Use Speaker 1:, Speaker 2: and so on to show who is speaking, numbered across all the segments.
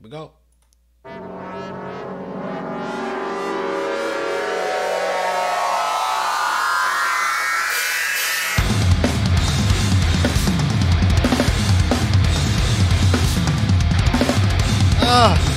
Speaker 1: Here we go. Ah.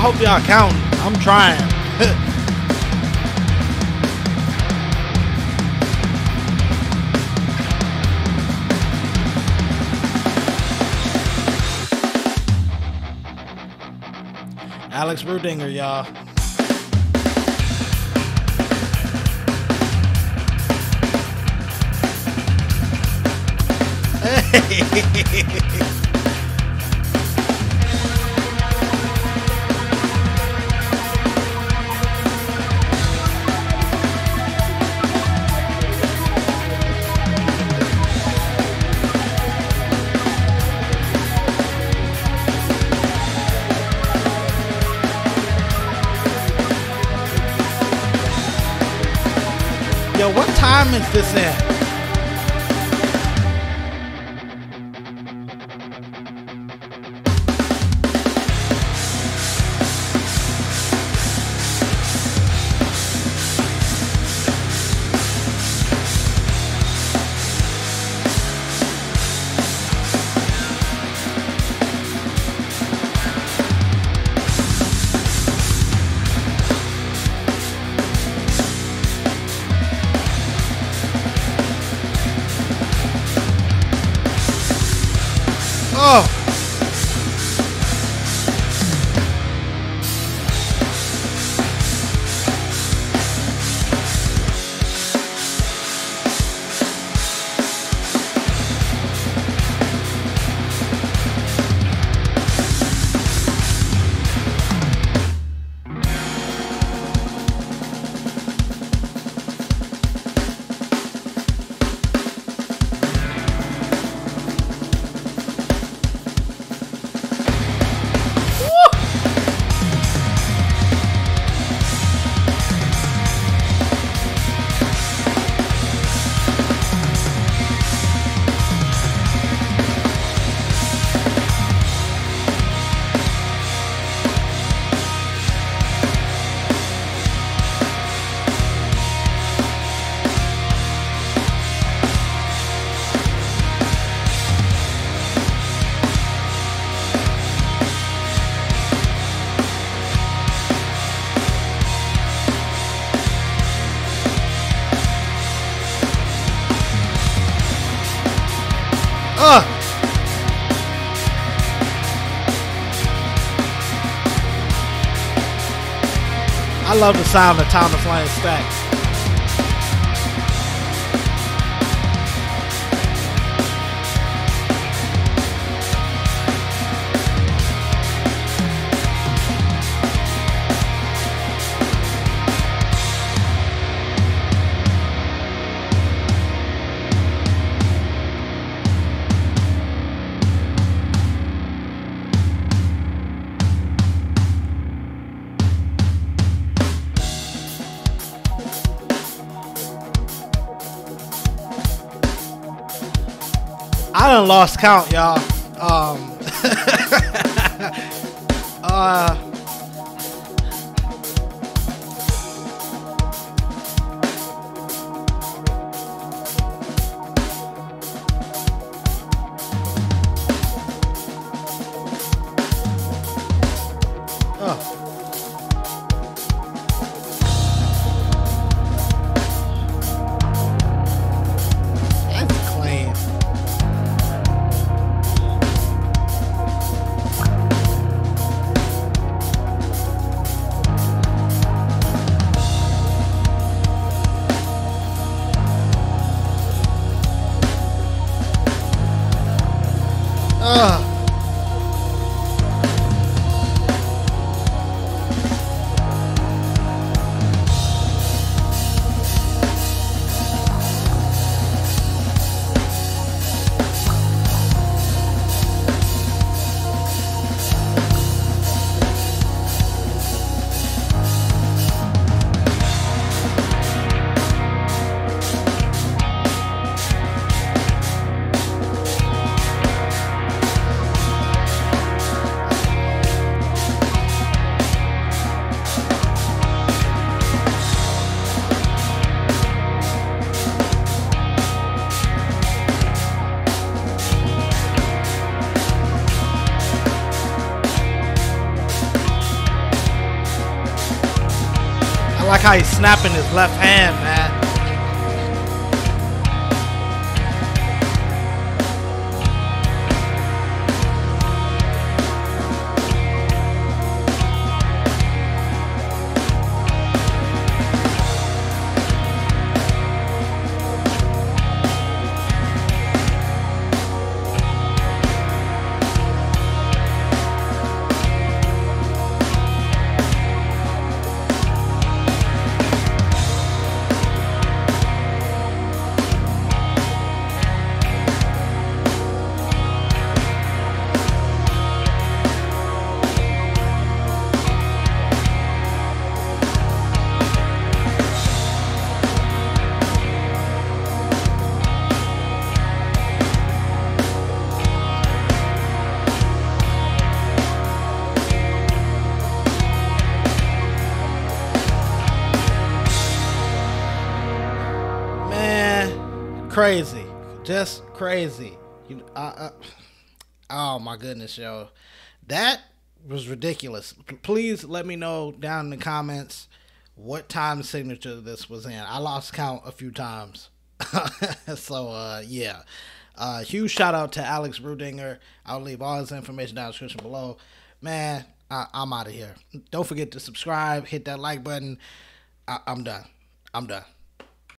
Speaker 1: I hope y'all counting. I'm trying. Alex Rudinger, y'all. Yo, what time is this in? Ugh. I love the sound of Thomas Flying Stacks. I done lost count, y'all. Um, uh, like how he's snapping his left hand, man. Crazy, just crazy. You, uh, oh my goodness, yo, that was ridiculous. Please let me know down in the comments what time signature this was in. I lost count a few times, so uh, yeah. Uh, huge shout out to Alex Rudinger. I'll leave all his information down in the description below. Man, I, am out of here. Don't forget to subscribe, hit that like button. I, I'm done. I'm done.